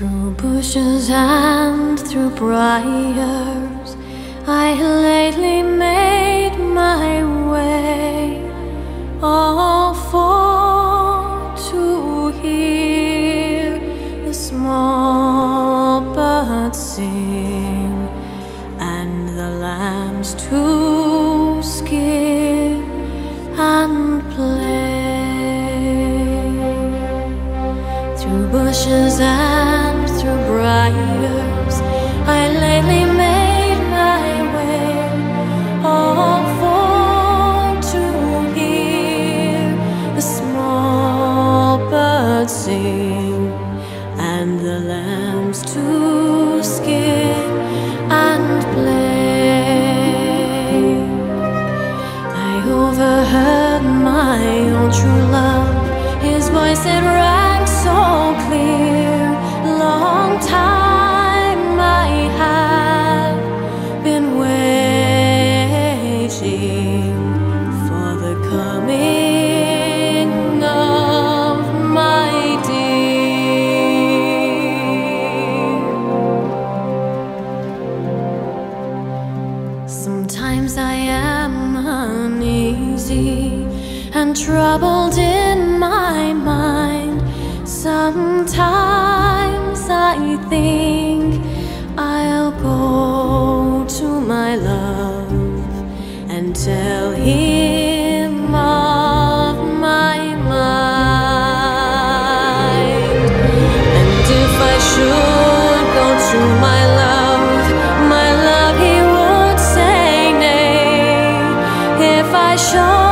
bushes and through briars, I lately made my way, all for to hear the small birds sing and the lambs to skip and play. Through bushes and I lately made my way, all for to hear the small birds sing and the lambs to skip and play. I overheard my own true love, his voice it rang so clear. Long time am uneasy and troubled in my mind. Sometimes I think I'll go to my love and tell him Sống